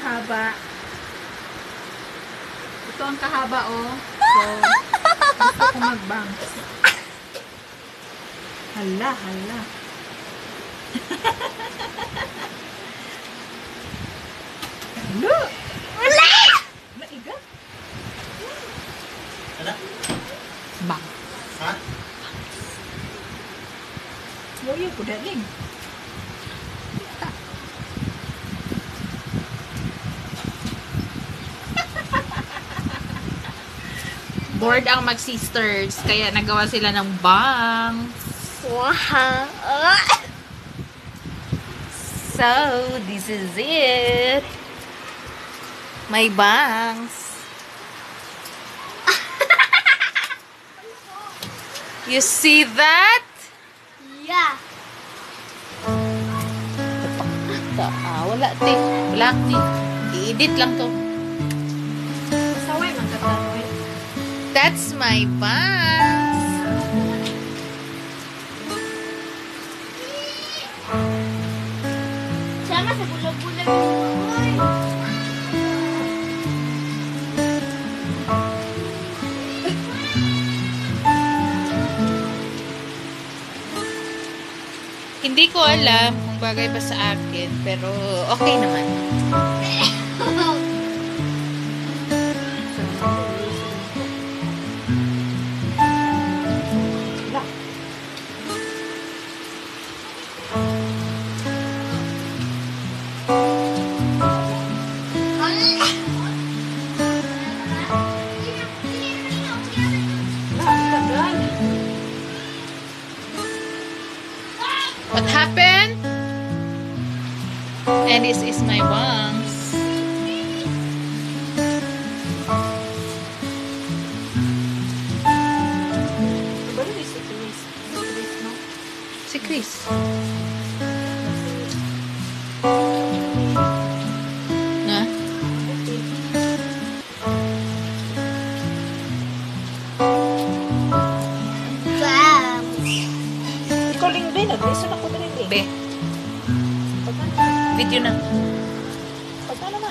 kahaba. Ito ang kahaba, oh. So, gusto ko mag-bounce. Hala, hala. Hala! Wala! Wala, iga? Wala? Bang. Ha? Boyo, kudaling. Wala. Bored ang mag-sisters, kaya nagawa sila ng bangs. Wow. So, this is it. My bangs. you see that? Yeah. Ta ah, wala, te. Black, te. I-edit lang to. That's my bangs. Sama sa bulag-bulag. Hindi ko alam kung bagay ba sa akin, pero okay naman. What happened? And this is my bangs. Si Chris. Na? Video na. Pagkano na?